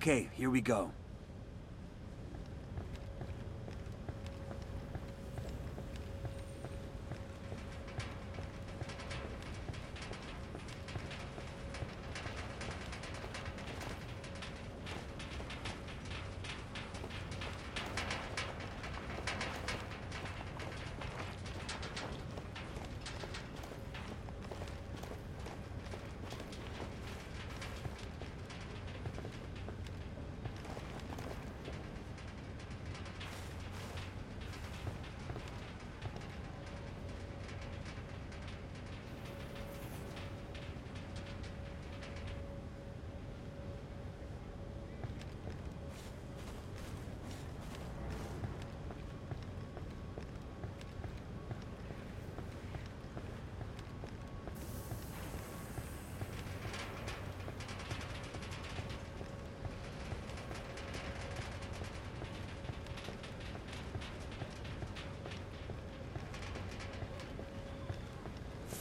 Okay, here we go.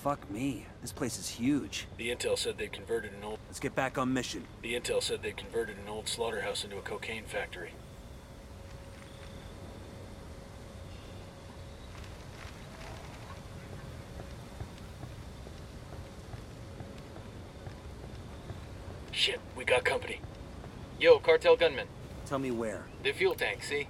Fuck me. This place is huge. The intel said they converted an old Let's get back on mission. the intel said they converted an old slaughterhouse into a cocaine factory. Shit, we got company. Yo, cartel gunman. Tell me where. The fuel tank, see?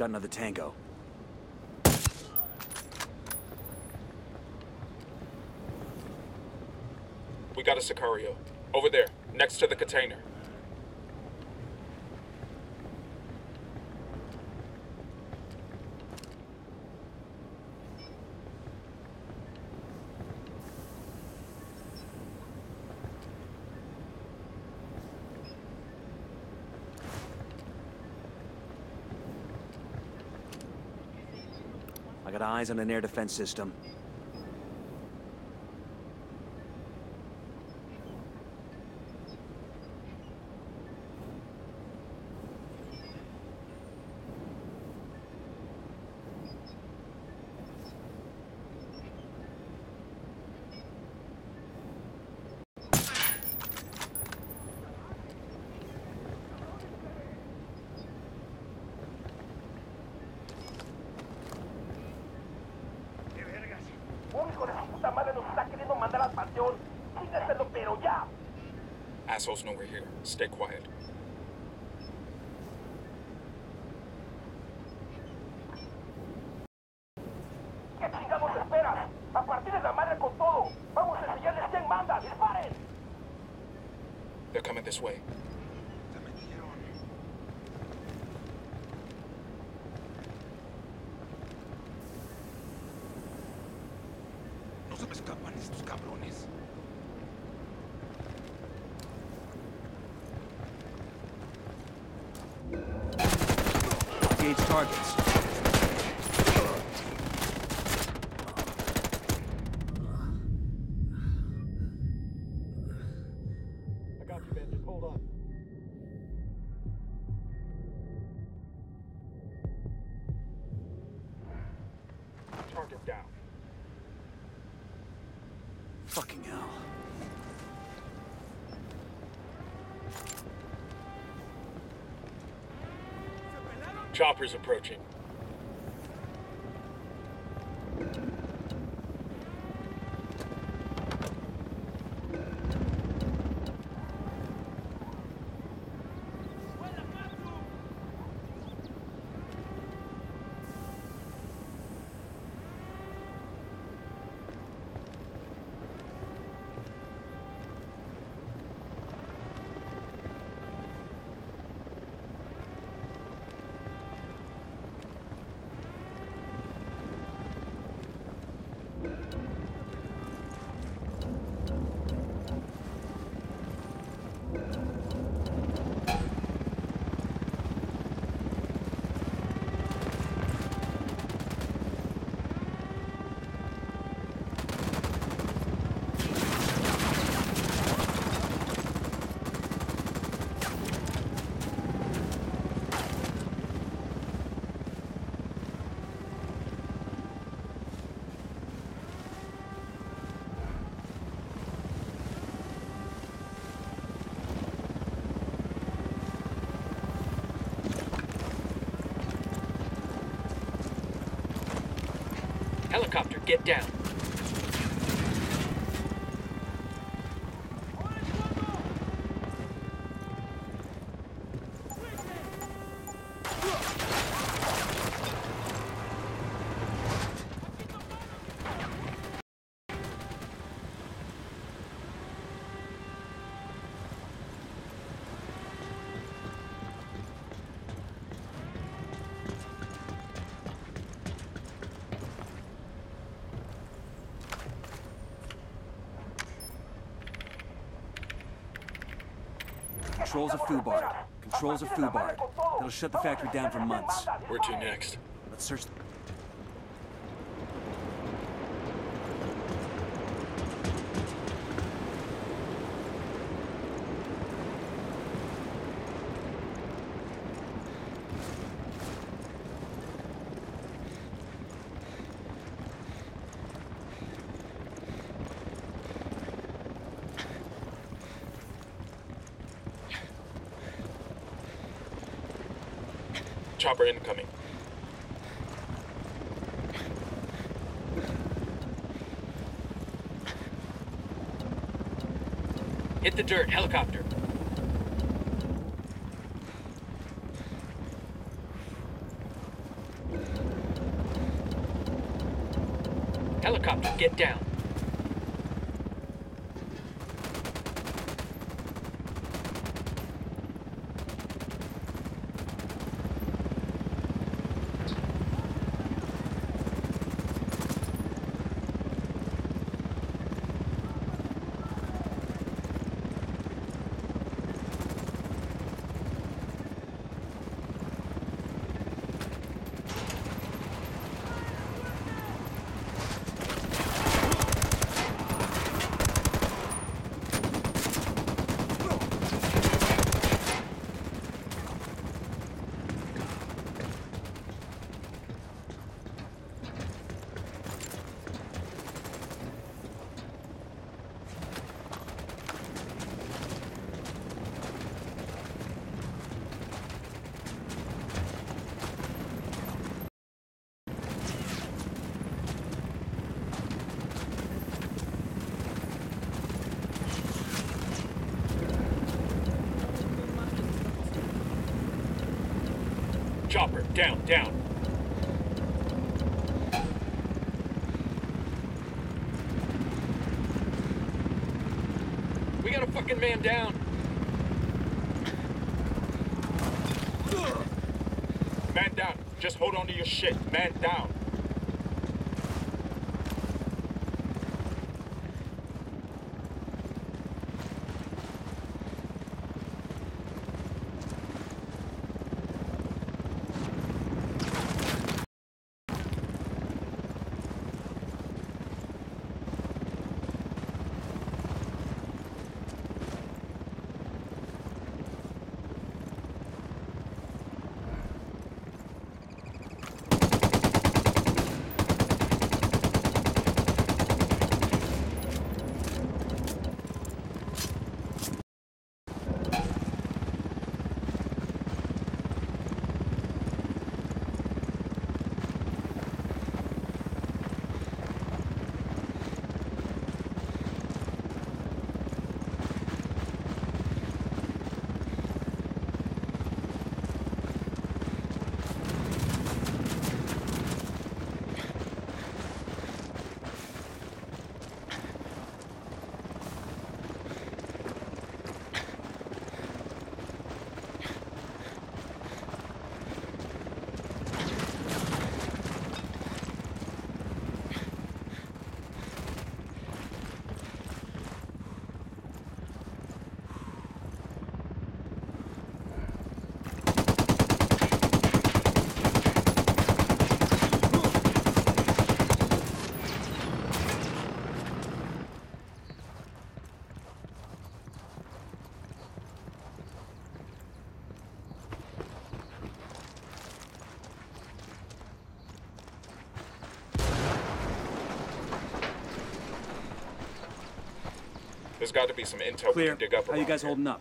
Got another tango. We got a Sicario. Over there, next to the container. I got eyes on an air defense system. Assholes know we're here. Stay quiet. Chopper's approaching. Get down. Controls of Fubard. Controls of Fubard. That'll shut the factory down for months. Where to next? Let's search. Chopper incoming. Hit the dirt, helicopter. Helicopter, get down. Chopper, down, down. We got a fucking man down. Man down. Just hold on to your shit. Man down. There's got to be some intel we Clear. can dig up How you guys here. holding up?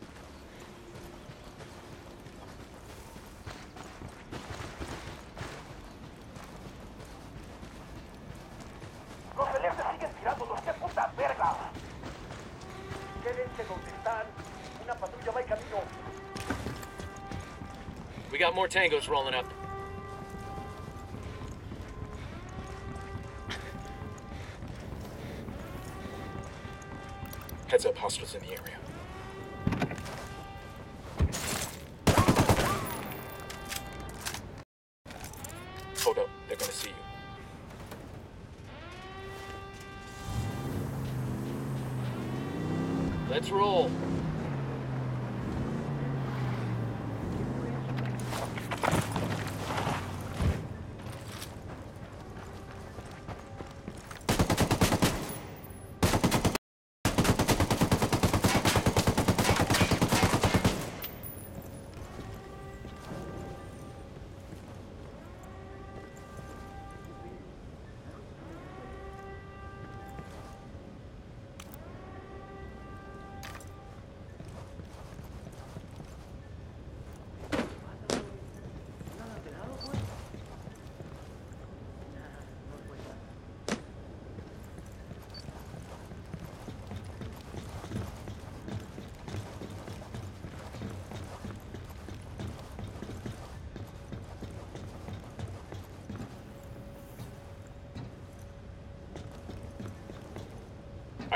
Los celestes siguen tirándonos. ¡Qué puta verga! Quédense donde están. Una patrulla va en camino. We got more tangos rolling up. Hostiles in the area. Hold up, they're gonna see you. Let's roll.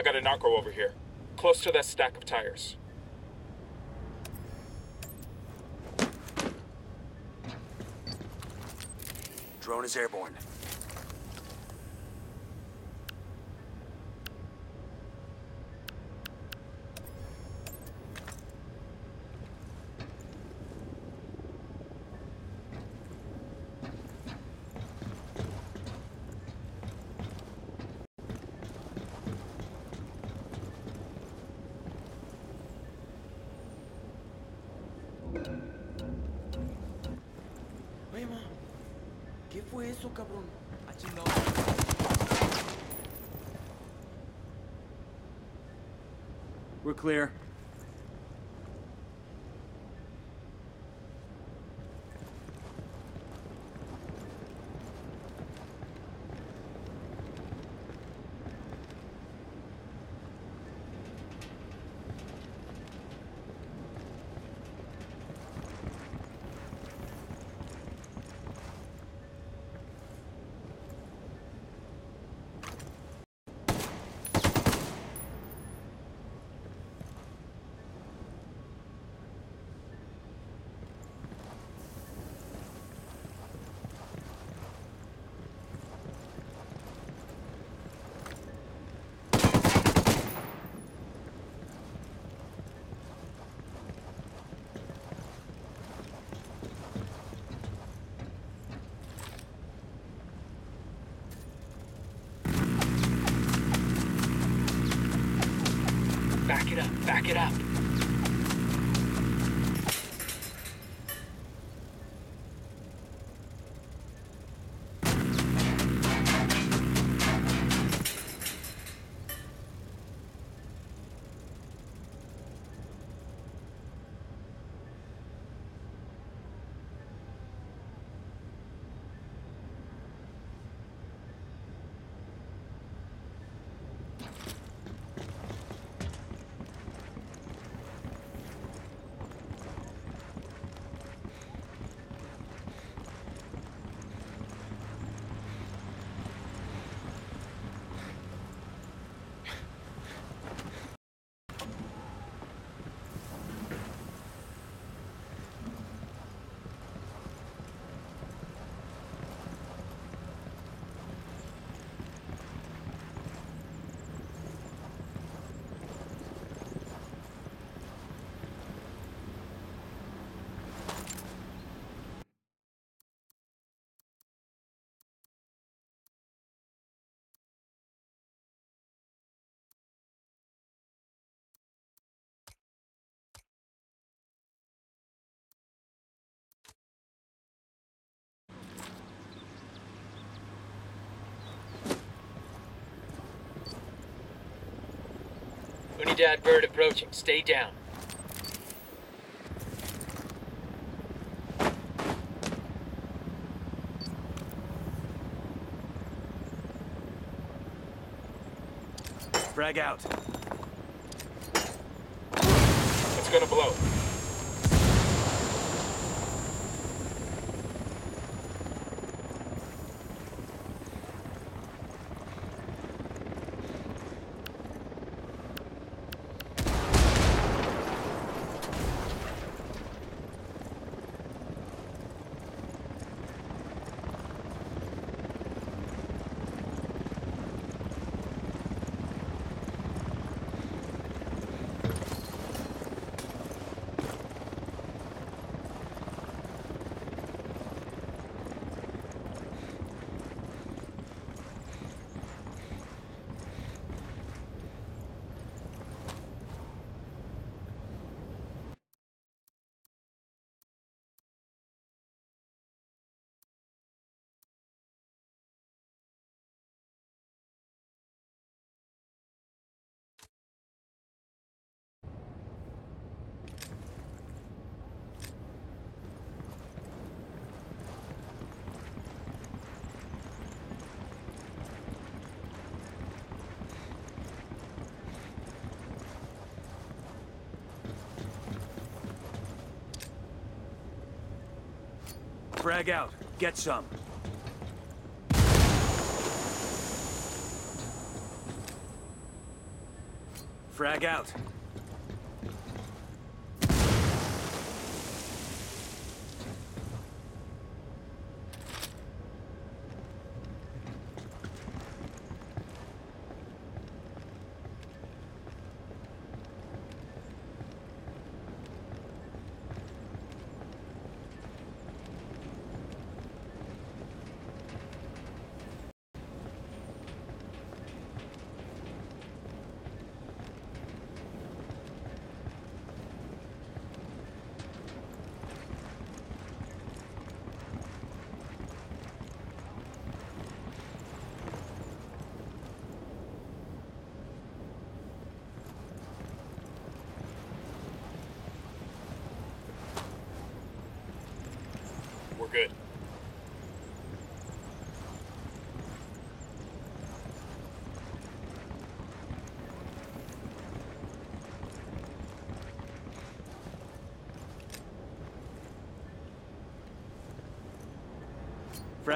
Got a narco over here, close to that stack of tires. Drone is airborne. Clear. Unidad bird approaching. Stay down. Frag out. It's gonna blow. Frag out. Get some. Frag out.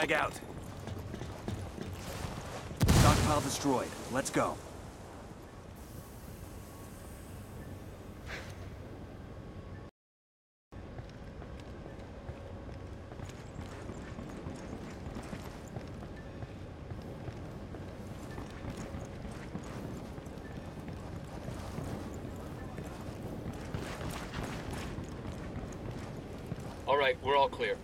Frag out. Stockpile destroyed. Let's go. All right, we're all clear.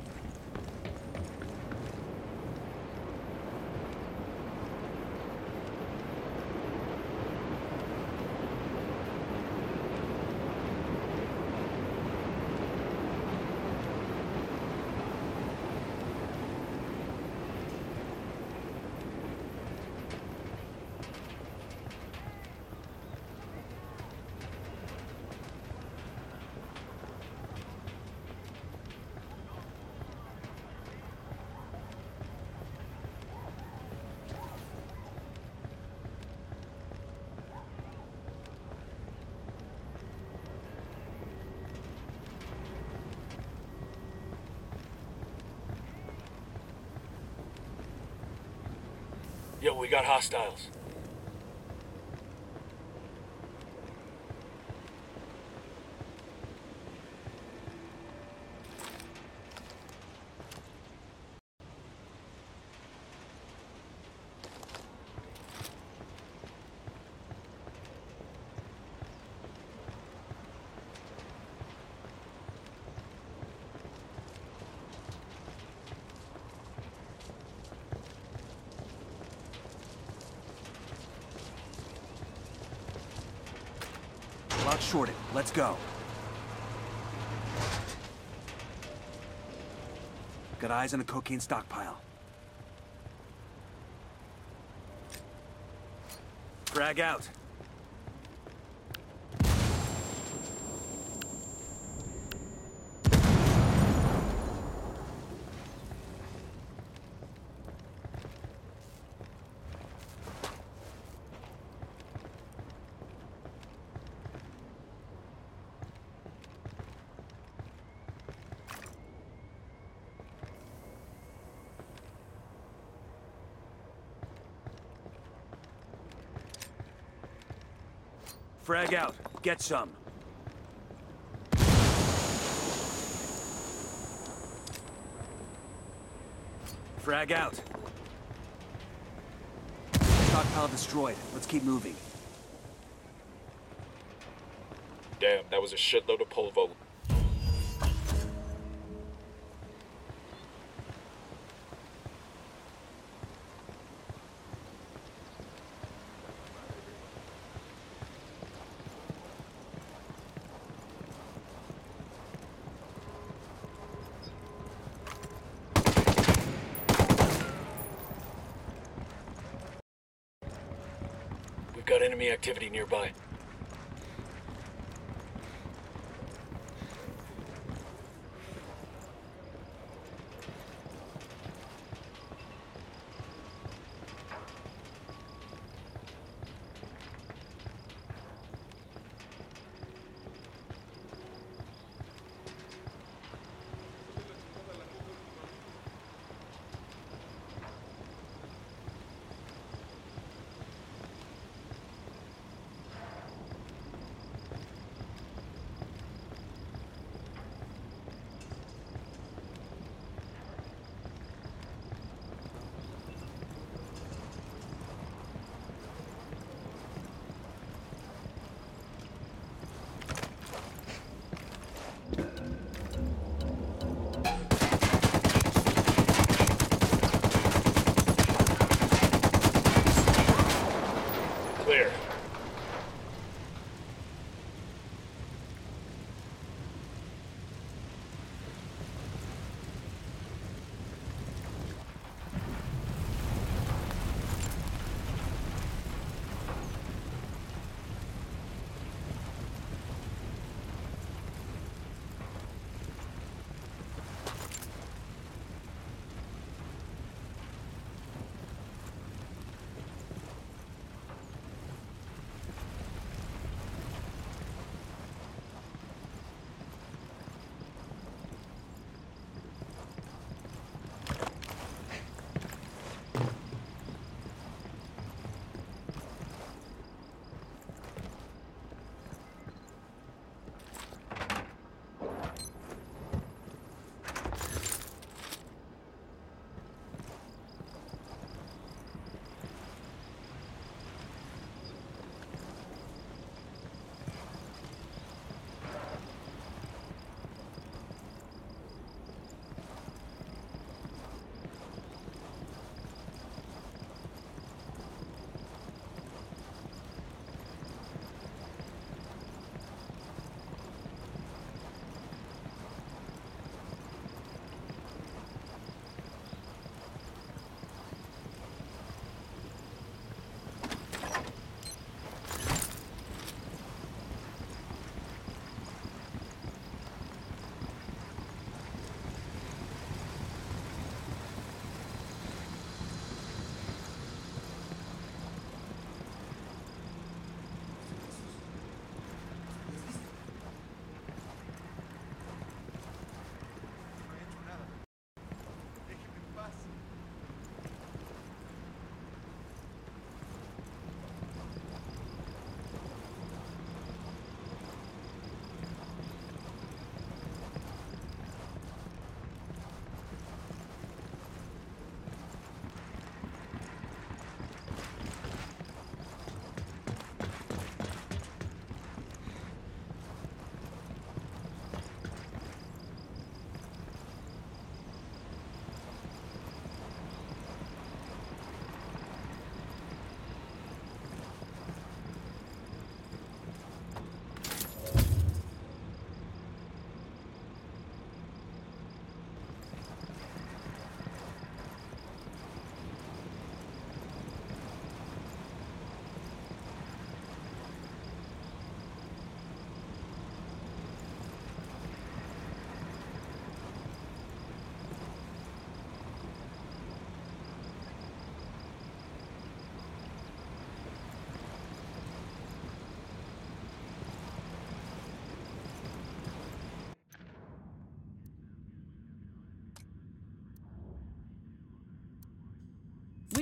Yo, we got hostiles. Let's go. Got eyes on a cocaine stockpile. Frag out. Frag out. Get some. Frag out. Stockpile destroyed. Let's keep moving. Damn, that was a shitload of polvo. We've got enemy activity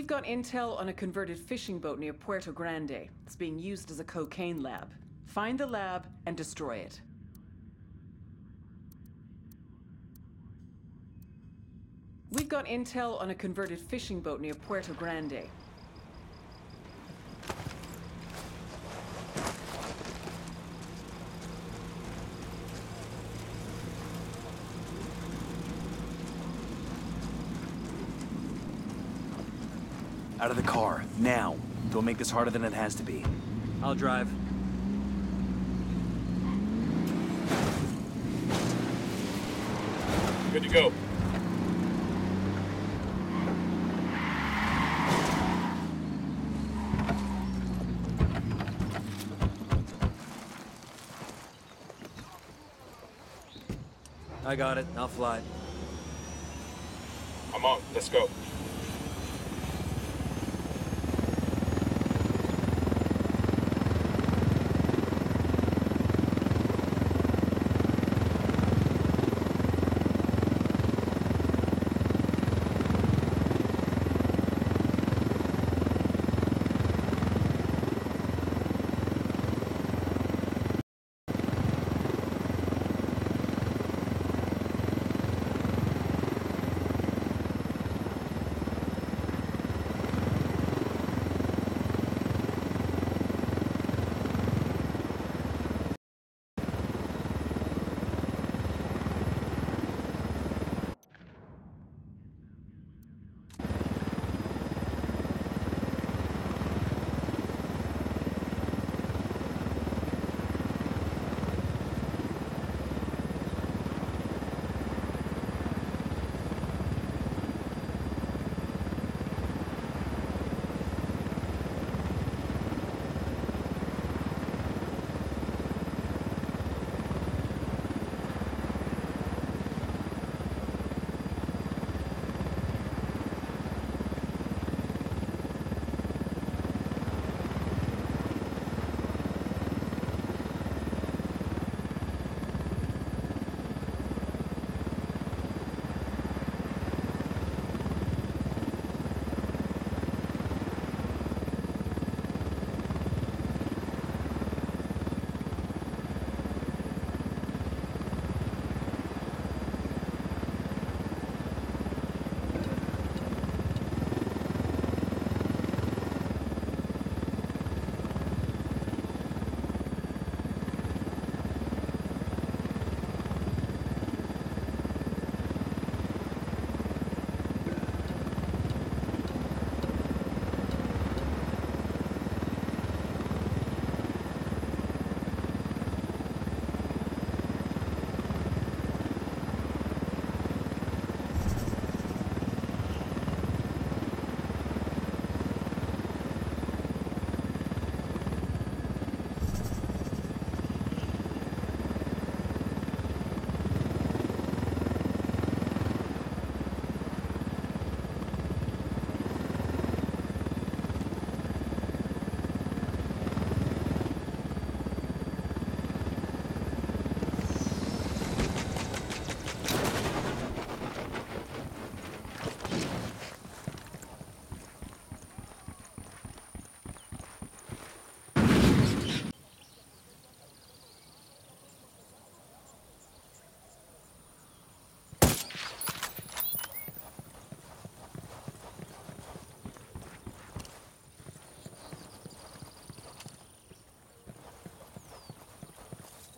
We've got intel on a converted fishing boat near Puerto Grande. It's being used as a cocaine lab. Find the lab and destroy it. We've got intel on a converted fishing boat near Puerto Grande. Out of the car, now. Don't make this harder than it has to be. I'll drive. Good to go. I got it. I'll fly. I'm on. Let's go.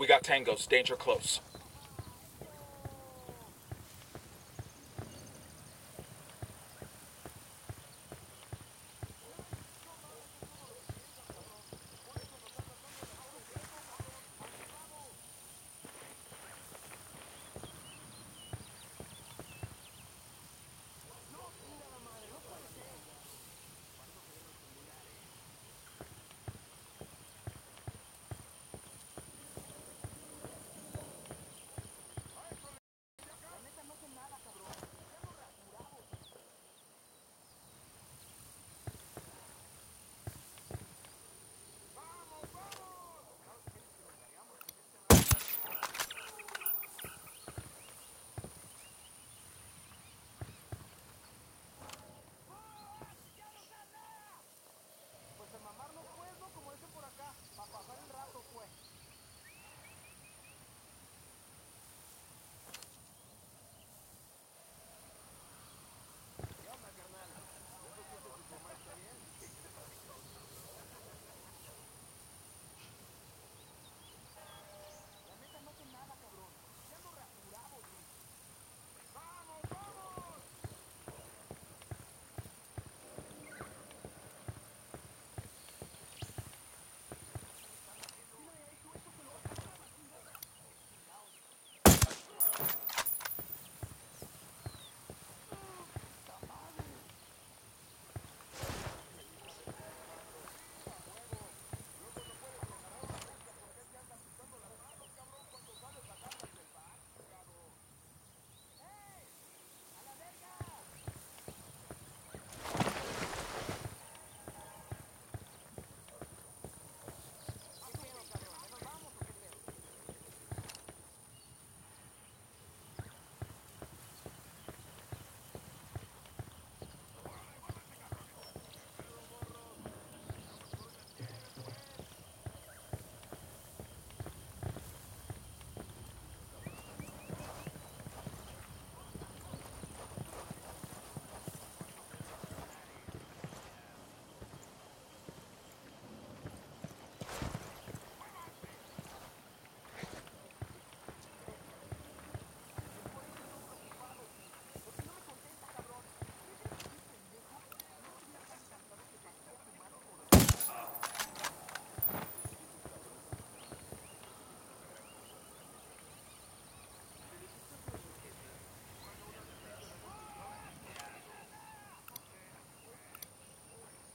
We got tangos. Danger close.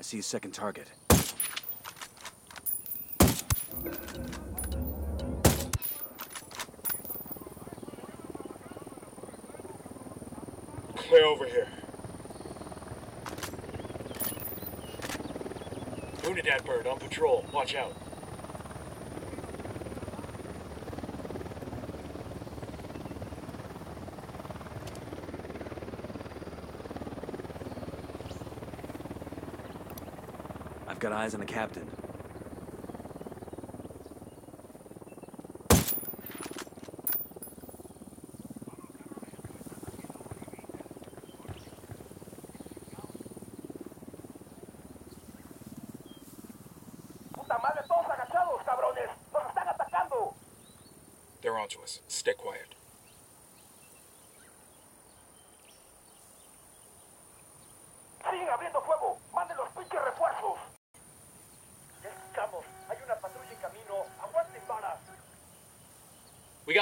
see second target. Clear over here. Unidad bird on patrol. Watch out. I've got eyes on the captain.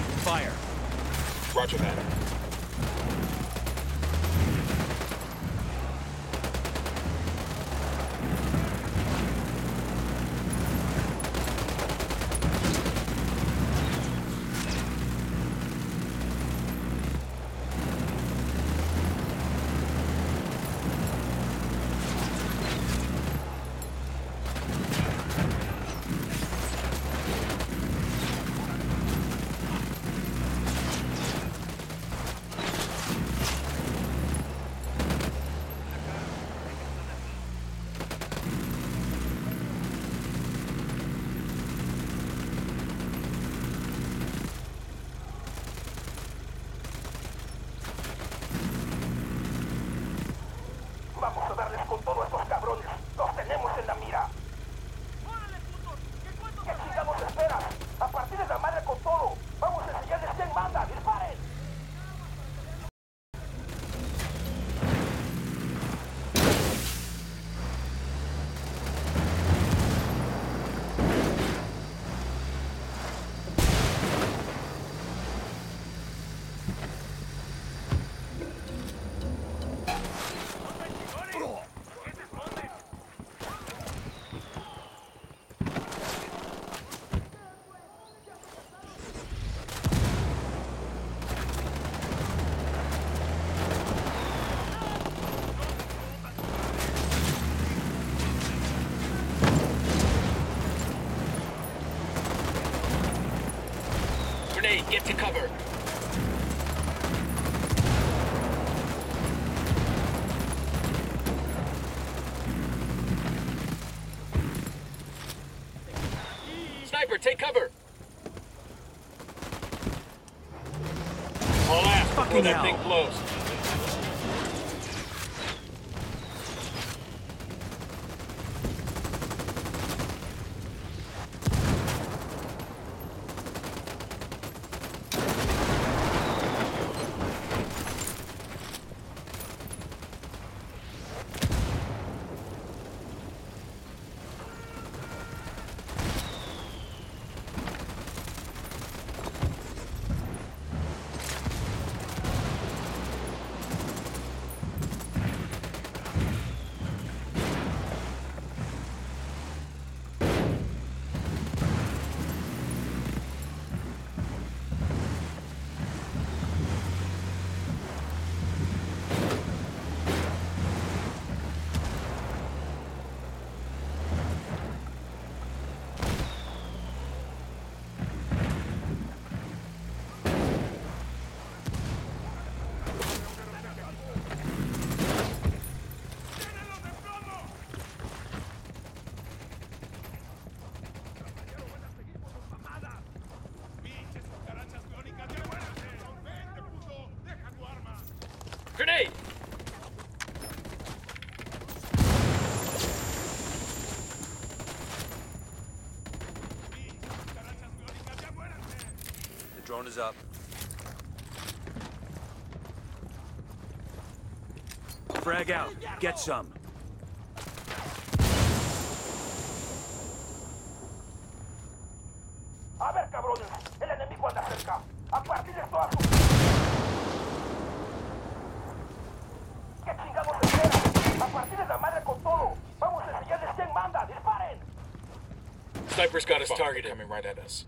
Fire. Roger that. fucking hell. That thing close. Is up. Frag out. Get some. A ver, cabrones, el enemigo anda cerca. A partir de esto ¿Qué chingados esperan? A partir de la madre con todo. Vamos a enseñarles quién manda. ¡Disparen! Sniper's got us Fuck, targeted. coming right at us.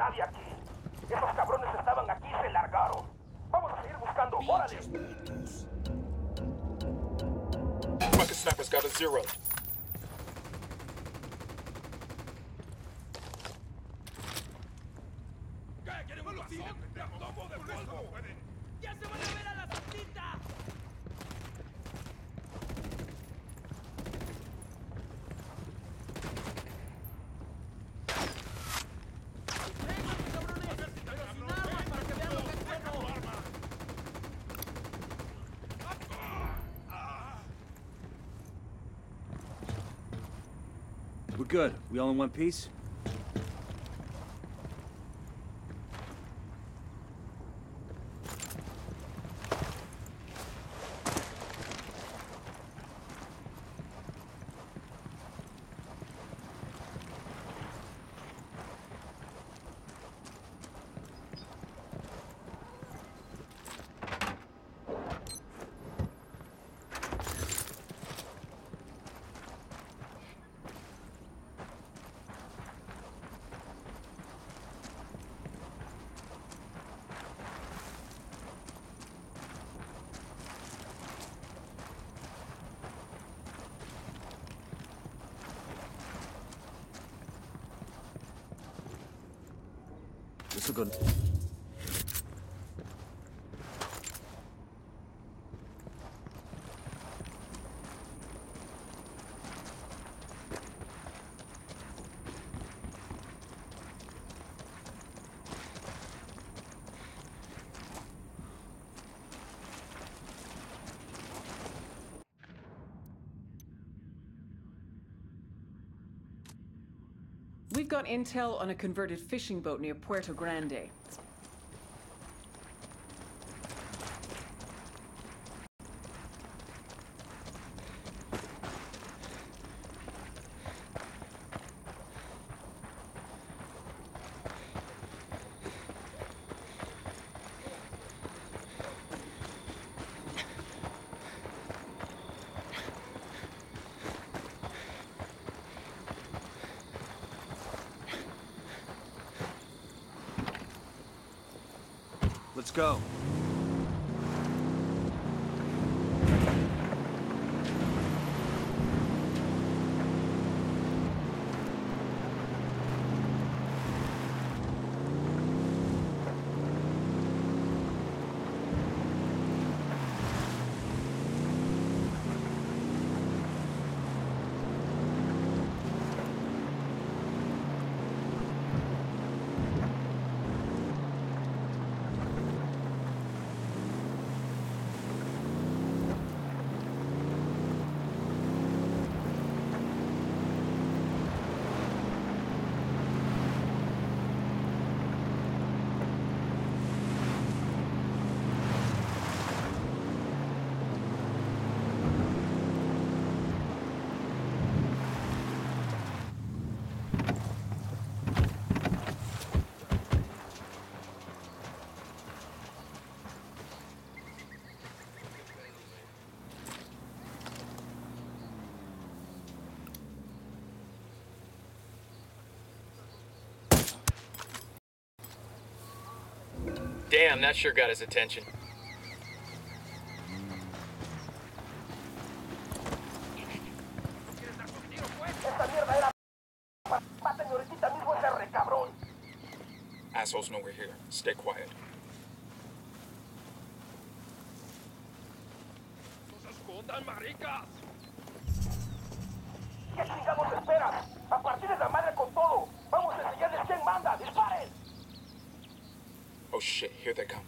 Nadie aquí. Esos cabrones estaban aquí y se largaron. Vamos a seguir buscando. ¡Órale! Fucking sniper's got a zero. We all in one piece? This'll go. We've got intel on a converted fishing boat near Puerto Grande. Let's go. Damn, that sure got his attention. Assholes know we're here. Stay quiet. ¿Qué chingados esperas? A partir de la madre con todo. Vamos a enseñarles quién manda. ¡Disparen! Oh shit, here they come.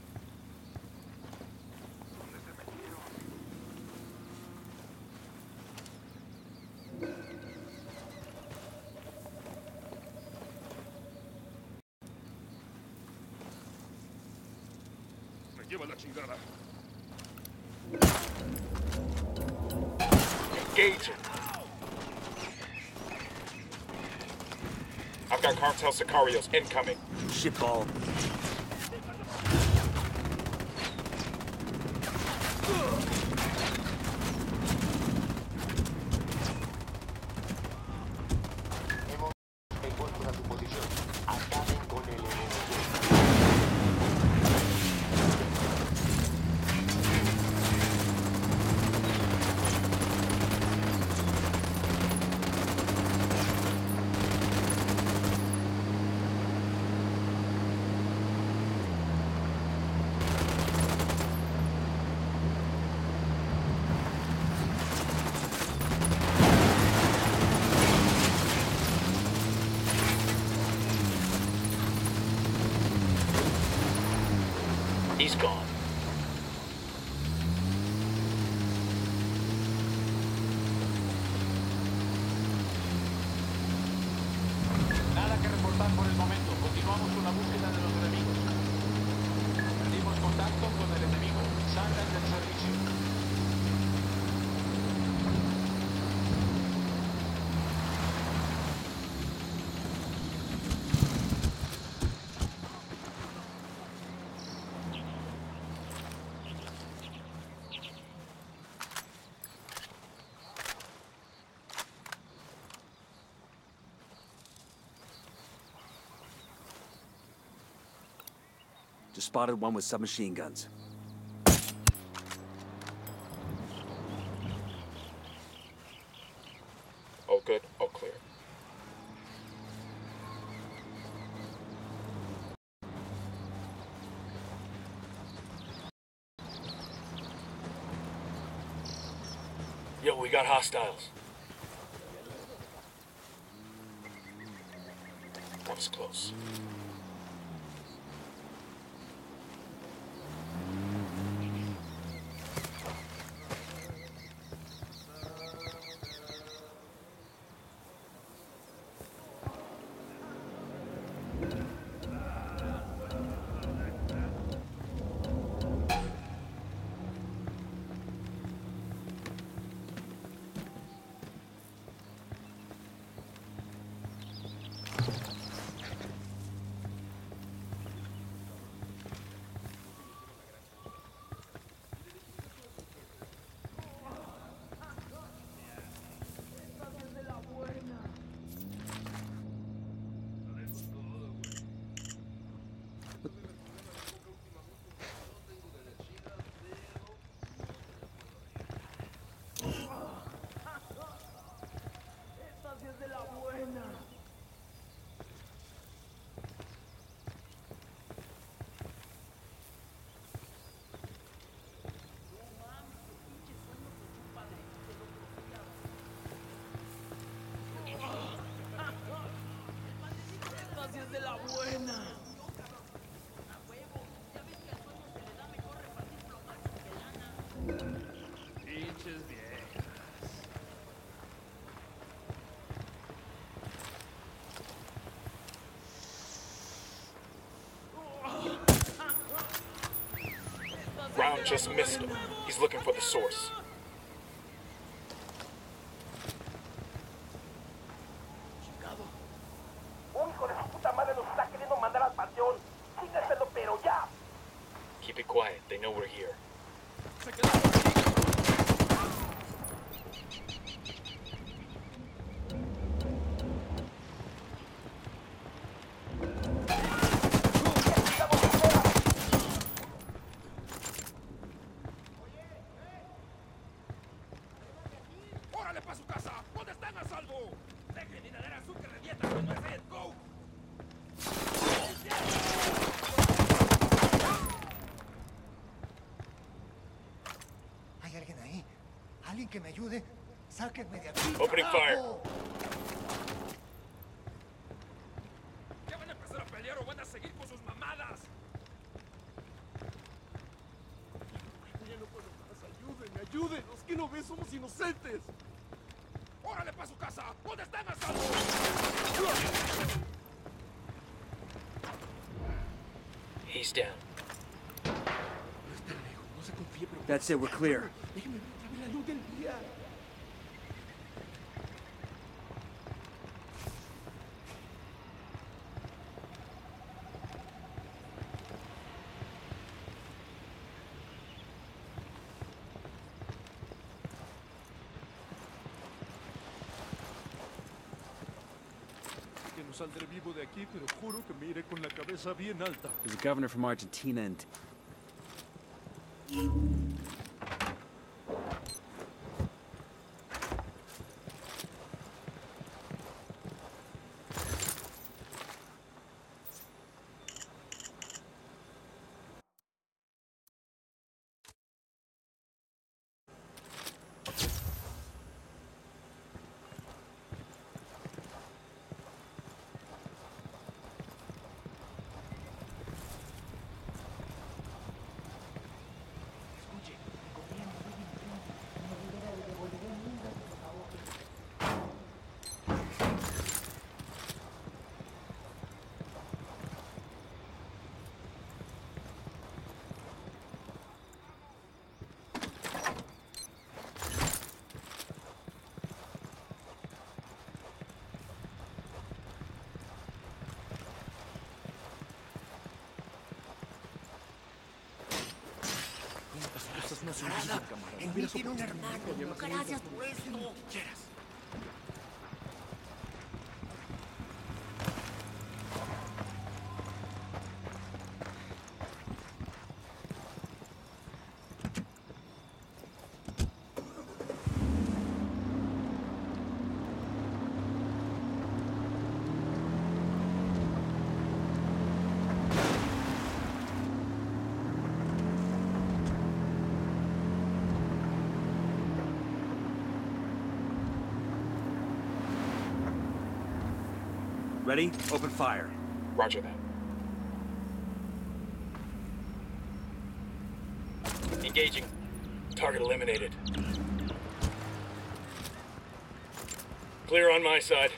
Engage him. I've got Cartel Sicarios incoming. Shitball. Encuentro a tu posición. Acaben con el enemigo. He's gone. Nada que reportar por el momento. Continuamos con la búsqueda de los enemigos. Perdimos contacto con el enemigo. Salgan del servicio. Just spotted one with submachine guns. All good, all clear. Yo, we got hostiles. That was close. Brown just missed him. He's looking for the source. Ayude? ¡Sáquenme de aquí! Opening fire. ¿Ya van a empezar a pelear o van a seguir con sus mamadas? Ya no puedo más. Ayúdenme, ayúdenos. ¿Qué no ves? Somos inocentes. ¡Órale para su casa! ¿Dónde están a salvo? He's down. That's it, we're clear. Aquí, pero juro que me iré con la cabeza bien alta. There's a governor from Argentina and En mí tiene un hermano. Gracias por esto. Ready? Open fire. Roger that. Engaging. Target eliminated. Clear on my side.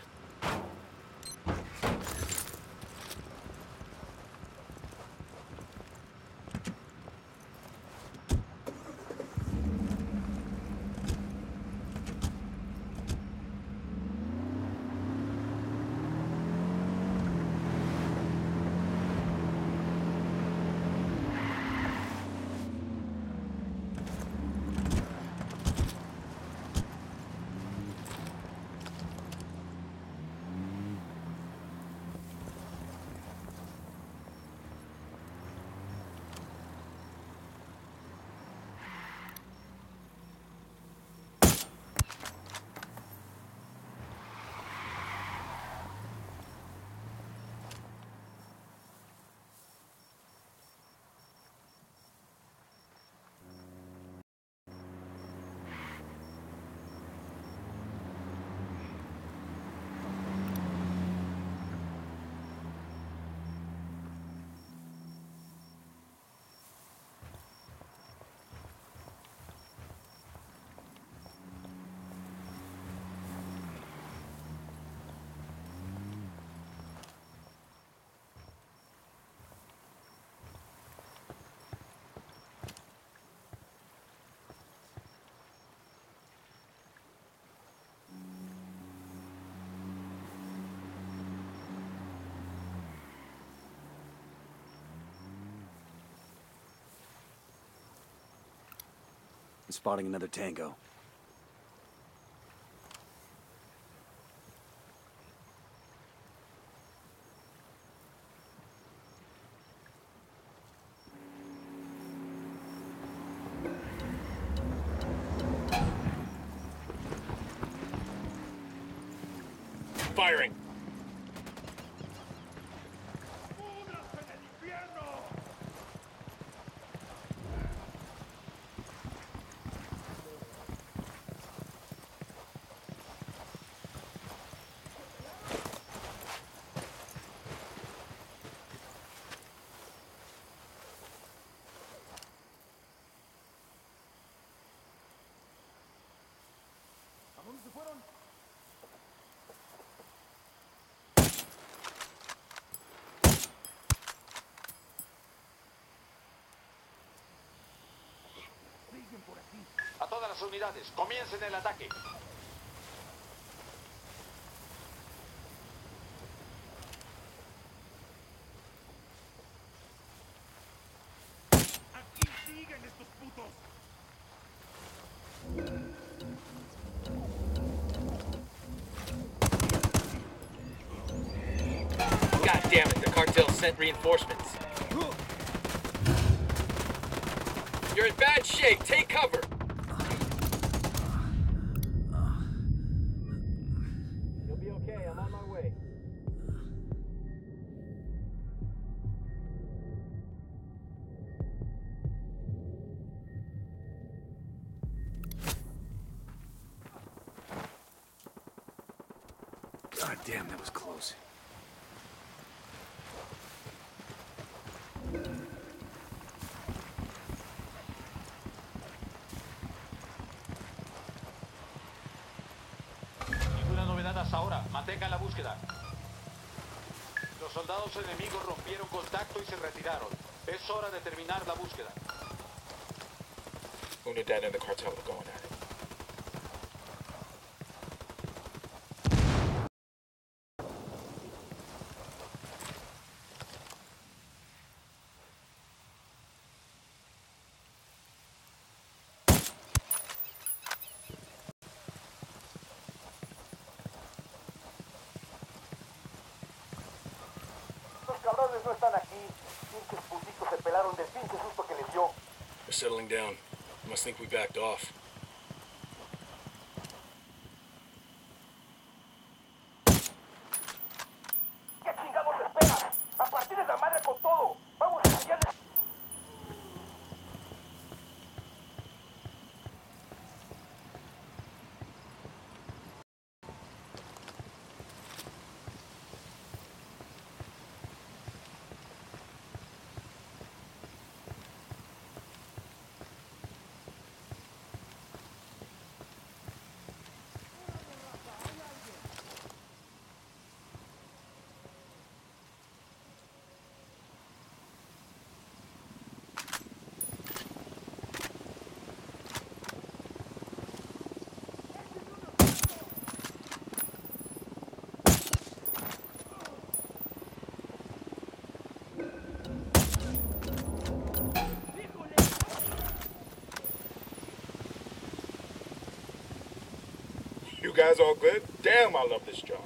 I'm spotting another tango. Todas las unidades, comiencen el ataque. ¡Aquí siguen estos putos! God damn it, the cartel sent reinforcements. You're in bad shape. Take cover. Contacto y se retiraron. Es hora de terminar la búsqueda. Unidad and the cartel are going down. You must think we backed off. Guys all good? Damn, I love this job.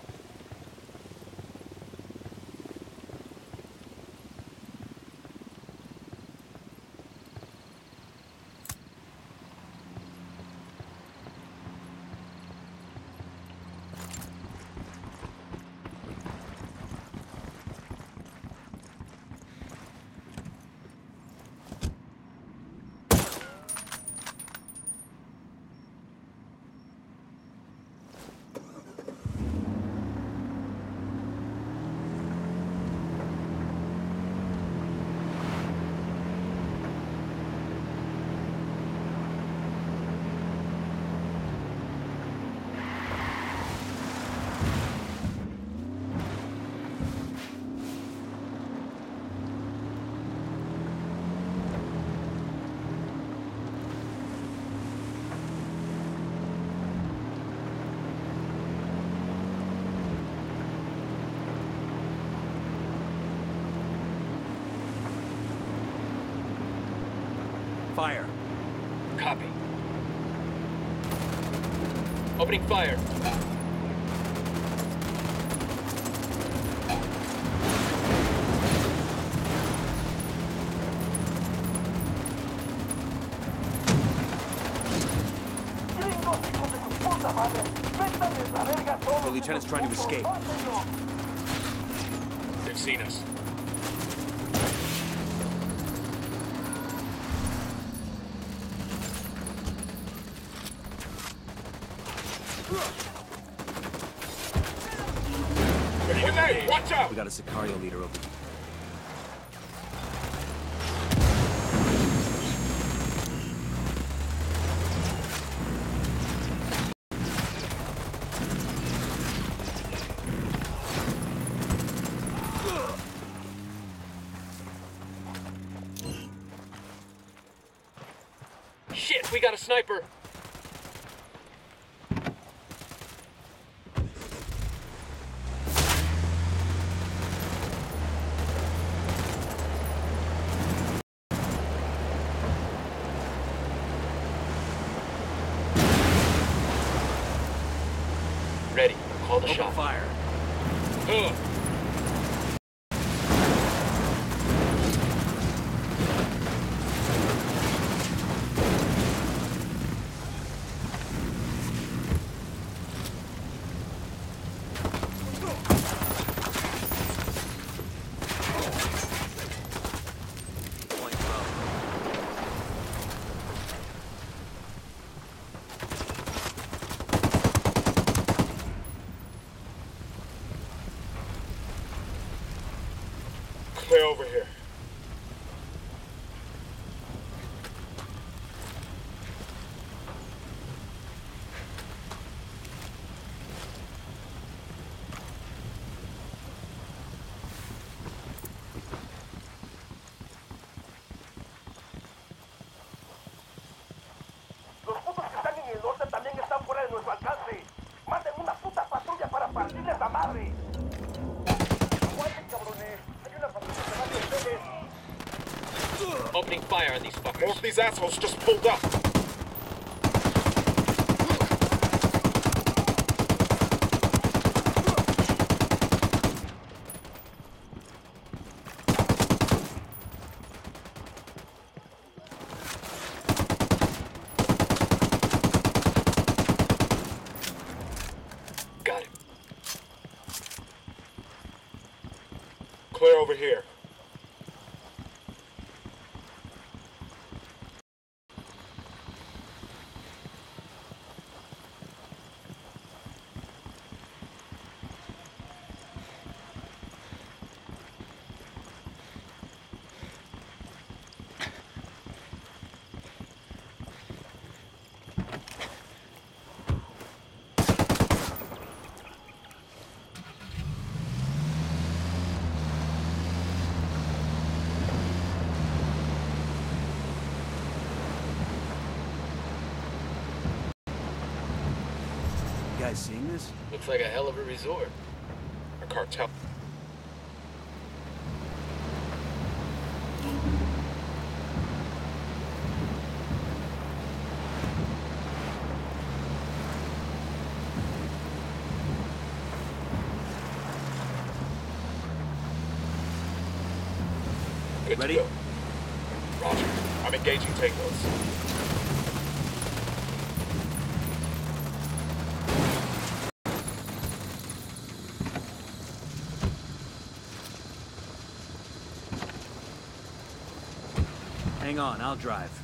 Fire. Copy. Opening fire. The lieutenant's trying to escape. They've seen us. Ready to engage. Watch out! We got a Sicario leader over here. Opening fire on these fuckers. More of these assholes just pulled up. Got him. Clear over here. You guys seeing this? Looks like a hell of a resort. A cartel. Good Ready? to go. Roger. I'm engaging Tangos. Hang on, I'll drive.